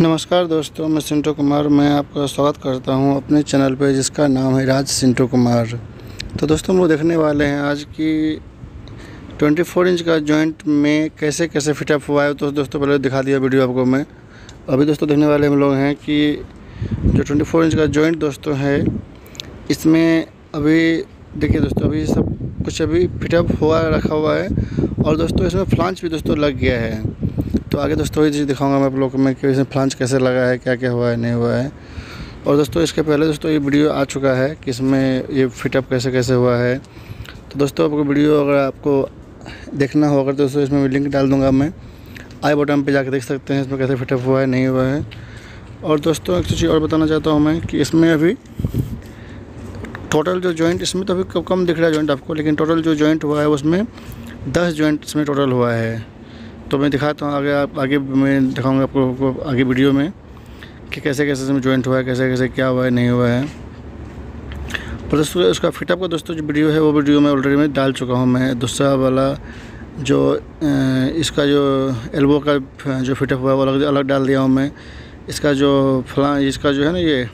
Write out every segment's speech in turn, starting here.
नमस्कार दोस्तों, मैं सिंटो कुमार, मैं आपका स्वागत करता हूँ अपने चैनल पर जिसका नाम है राज सिंटो कुमार। तो दोस्तों, हम लोग देखने वाले हैं आज की 24 इंच का जॉइंट में कैसे कैसे फिटअप हुआ है। तो दोस्तों, पहले दिखा दिया वीडियो आपको मैं। अभी दोस्तों, देखने वाले हम लोग हैं कि जो 24 इंच का जॉइंट दोस्तों है, इसमें अभी, देखिए दोस्तों, अभी सब कुछ अभी फिटअप हुआ, रखा हुआ है। और दोस्तों, इसमें फ्लांच भी दोस्तों लग गया है। तो आगे दोस्तों ये चीज़ दिखाऊँगा मैं आप लोग मैं कि इसमें फ्लांच कैसे लगा है क्या क्या हुआ है, नहीं हुआ है। और दोस्तों इसके पहले दोस्तों ये वीडियो आ चुका है कि इसमें ये फिटअप कैसे कैसे हुआ है। तो दोस्तों आपको वीडियो अगर आपको देखना हो, अगर दोस्तों इसमें लिंक डाल दूँगा मैं। आई बटन पर जाकर देख सकते हैं इसमें कैसे फिटअप हुआ है, नहीं हुआ है। और दोस्तों एक चीज़ और बताना चाहता हूँ मैं कि इसमें अभी टोटल जो जॉइंट इसमें तो अभी कम दिख रहा है जॉइंट आपको, लेकिन टोटल जो जॉइंट हुआ है, उसमें दस जॉइंट इसमें टोटल हुआ है। तो मैं दिखाता हूँ, आगे आप, आगे मैं दिखाऊँगा आपको आगे वीडियो में कि कैसे कैसे इसमें जॉइंट हुआ है, कैसे कैसे क्या हुआ है, नहीं हुआ है। पर दोस्तों, उसका फिटअप का दोस्तों जो वीडियो है, वो वीडियो मैं ऑलरेडी मैं डाल चुका हूँ, मैं दूसरा वाला जो इसका जो एल्बो का जो फिटअप हुआ है, वो अलग अलग डाल दिया हूँ मैं। इसका जो फला, इसका जो है ना ये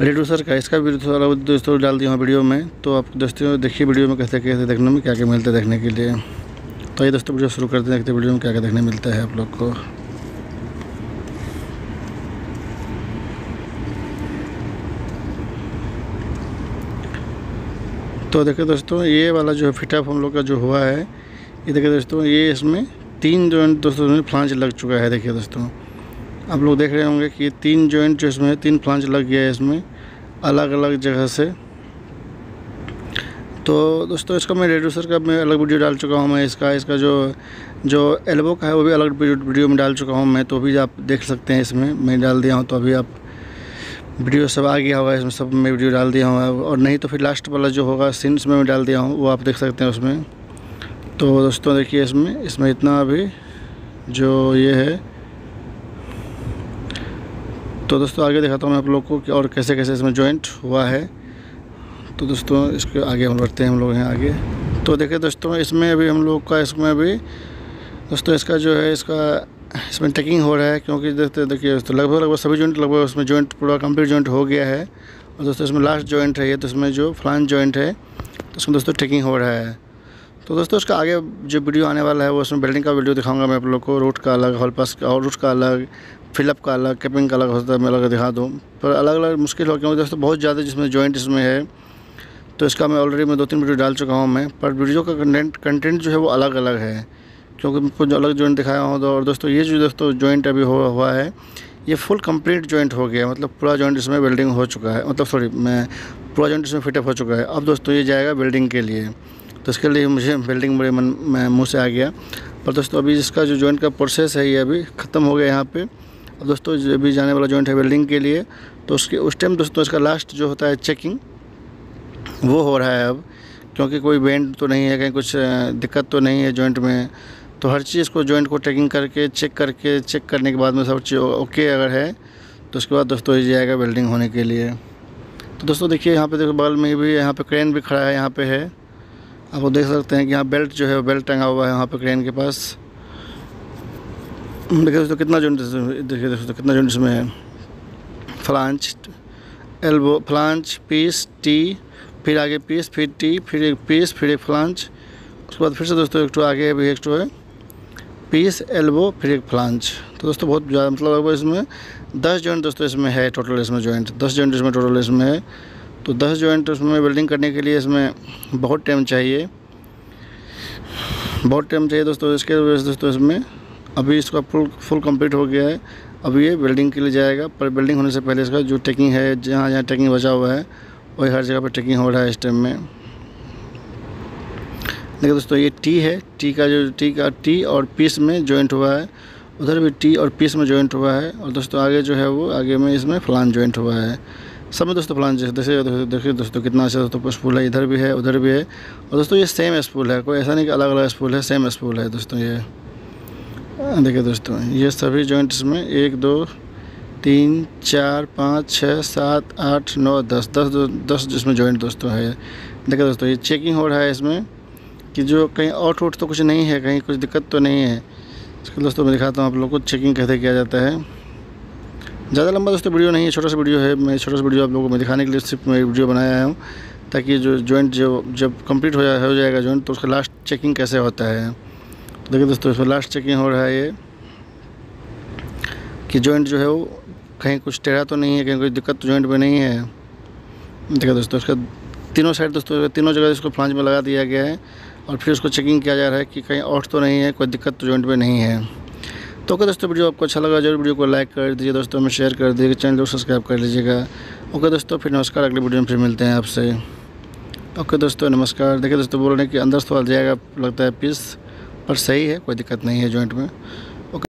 रेडूसर का, इसका भी थोड़ा दोस्तों डाल दिया हूँ वीडियो में। तो आप दोस्तों देखिए वीडियो में कैसे कैसे देखने में क्या क्या मिलता है देखने के लिए। तो ये दोस्तों, वीडियो शुरू करते हैं। देखते वीडियो में क्या क्या देखने मिलता है आप लोग को। तो देखिए दोस्तों, ये वाला जो फिटअप हम लोग का जो हुआ है, ये देखिए दोस्तों, ये इसमें तीन जॉइंट दोस्तों फ्लांच लग चुका है। देखिए दोस्तों, आप लोग देख रहे होंगे कि तीन जॉइंट जो इसमें, तीन फ्लांच लग गया है इसमें अलग अलग जगह से। तो दोस्तों, इसका मैं रेड्यूसर का मैं अलग वीडियो डाल चुका हूँ मैं, इसका इसका जो जो एल्बो का है, वो भी अलग वीडियो में डाल चुका हूँ मैं तो भी आप देख सकते हैं इसमें, मैं डाल दिया हूँ तो अभी आप वीडियो सब आ गया होगा, इसमें सब मैं वीडियो डाल दिया हूँ, और नहीं तो फिर लास्ट वाला जो होगा सीन्स में मैं डाल दिया हूँ, वो आप देख सकते हैं उसमें। तो दोस्तों, देखिए इसमें इसमें इतना अभी जो ये है। तो दोस्तों, आगे दिखाता हूँ मैं आप लोग को कि और कैसे कैसे इसमें जॉइंट हुआ है। तो दोस्तों, इसके आगे हम बढ़ते हैं, हम लोग यहाँ आगे। तो देखिए दोस्तों, इसमें अभी हम लोग का, इसमें अभी दोस्तों, इसका जो है, इसका, इसमें टेकिंग हो रहा है, क्योंकि देखते, देखिए दोस्तों, लगभग लगभग सभी जॉइंट लगभग उसमें जॉइंट पूरा कंप्लीट जॉइंट हो गया है। और दोस्तों, इसमें लास्ट जॉइंट है ये तो इसमें जो फ्लान जॉइंट है तो उसमें दोस्तों टेकिंग हो रहा है। तो दोस्तों, उसका आगे जो वीडियो आने वाला है, वो उसमें बिल्डिंग का वीडियो दिखाऊँगा मैं आप लोग को। रूट का अलग हॉल पास का और रूट का अलग फिलअप का अलग कैपिंग का अलग, होता है, मैं अलग दिखा दूँ। पर अलग अलग मुश्किल हो क्योंकि दोस्तों, बहुत ज़्यादा जिसमें जॉइंट इसमें है तो इसका मैं ऑलरेडी मैं दो तीन वीडियो डाल चुका हूँ मैं, पर वीडियो का कंटेंट कंटेंट जो है वो अलग अलग है। क्योंकि मैं कुछ अलग जॉइंट दिखाया हूँ तो और दोस्तों, ये जो दोस्तों जॉइंट अभी हुआ है, ये फुल कंप्लीट जॉइंट हो गया मतलब पूरा जॉइंट इसमें वेल्डिंग हो चुका है। मतलब सॉरी मैं पूरा जॉइंट इसमें फिटअप हो चुका है। अब दोस्तों, ये जाएगा वेल्डिंग के लिए। तो इसके लिए मुझे वेल्डिंग बड़े मन मुँह से आ गया। पर दोस्तों, अभी इसका जो जॉइंट का प्रोसेस है, ये अभी ख़त्म हो गया यहाँ पर अब दोस्तों अभी जाने वाला जॉइंट है वेल्डिंग के लिए तो उसके, उस टाइम दोस्तों, इसका लास्ट जो होता है चेकिंग वो हो रहा है अब, क्योंकि कोई बेंड तो नहीं है, कहीं कुछ दिक्कत तो नहीं है जॉइंट में। तो हर चीज़ को जॉइंट को टेकिंग करके चेक करके चेक करने के बाद में सब चीज़ ओके अगर है तो उसके बाद दोस्तों ये जाएगा वेल्डिंग होने के लिए। तो दोस्तों देखिए, यहाँ पे देखो बगल में भी, यहाँ पे क्रेन भी खड़ा है, यहाँ पे है। आप वो देख सकते हैं कि यहाँ बेल्ट जो है, वो बेल्ट टंगा हुआ है यहाँ पे क्रेन के पास। देखिए दोस्तों कितना जॉइंट देखिए दोस्तों कितना जॉइंट इसमें है। Flange elbow flange piece T फिर आगे पीस, फिर टी, फिर एक पीस, फिर एक फ्लांच उसके बाद फिर से दोस्तों एक टो आगे, अभी एक टो है। पीस, एल्बो, फिर एक फ्लांच तो दोस्तों बहुत ज़्यादा मतलब लगभग इसमें दस जॉइंट दोस्तों इसमें है टोटल इसमें जॉइंट दस जॉइंट इसमें टोटल इसमें है। तो दस जॉइंट उसमें वेल्डिंग करने के लिए इसमें बहुत टाइम चाहिए। बहुत टाइम चाहिए दोस्तों, इसके वजह से दोस्तों इसमें। अभी इसका फुल फुल कंप्लीट हो गया है। अभी ये वेल्डिंग के लिए जाएगा। पर वेल्डिंग होने से पहले इसका जो टेकिंग है, जहाँ जहाँ टेकिंग बचा हुआ है वही हर जगह पर ट्रेकिंग हो रहा है इस टाइम में। देखिए दोस्तों, ये टी है। टी का जो, टी का टी और पीस में जॉइंट हुआ है। उधर भी टी और पीस में जॉइंट हुआ है। और दोस्तों, आगे जो है वो, आगे में इसमें फलान जॉइंट हुआ है। सब में दोस्तों फलान जैसे देखिए दोस्तों कितना अच्छा दोस्तों स्पूल है। इधर भी है, उधर भी है। और दोस्तों, ये सेम स्पूल है। कोई ऐसा नहीं कि अलग अलग स्पूल है सेम स्पूल है दोस्तों ये। देखिए दोस्तों, ये सभी जॉइंट्स में एक, दो तीन, चार, पाँच, छः, सात, आठ, नौ, दस। दस दस जिसमें जॉइंट दोस्तों है। देखिए दोस्तों, ये चेकिंग हो रहा है इसमें कि जो कहीं आउट वुट तो कुछ नहीं है, कहीं कुछ दिक्कत तो नहीं है। इसके दोस्तों मैं दिखाता हूँ, आप लोग को चेकिंग कैसे किया जाता है। ज़्यादा लंबा दोस्तों वीडियो नहीं है, छोटा सा वीडियो है। मैं छोटा सा वीडियो आप लोगों को मैं दिखाने के लिए सिर्फ़ मैं वीडियो बनाया हूँ, ताकि जो जॉइंट जो, जब कंप्लीट हो जाए हो जाएगा जॉइंट तो उसका लास्ट चेकिंग कैसे होता है। तो देखिए दोस्तों, इसमें लास्ट चेकिंग हो रहा है ये, कि जॉइंट जो है वो कहीं कुछ टेढ़ा तो नहीं है, कहीं कोई दिक्कत तो जॉइंट में नहीं है। देखिए दोस्तों, इसका तीनों साइड दोस्तों, तीनों जगह इसको फ्लांज में लगा दिया गया है और फिर उसको चेकिंग किया जा रहा है कि कहीं आउट तो नहीं है, कोई दिक्कत तो जॉइंट में नहीं है। तो ओके दोस्तों, वीडियो आपको अच्छा लगा, ज़रूर वीडियो को लाइक कर दीजिए दोस्तों में शेयर कर दीजिएगा चैनल को सब्सक्राइब कर लीजिएगा। ओके दोस्तों, फिर नमस्कार, अगले वीडियो में फिर मिलते हैं आपसे। ओके दोस्तों, नमस्कार। देखिए दोस्तों, बोल रहे हैं कि अंदर सवाल जाएगा, लगता है पीस पर सही है, कोई दिक्कत नहीं है जॉइंट में।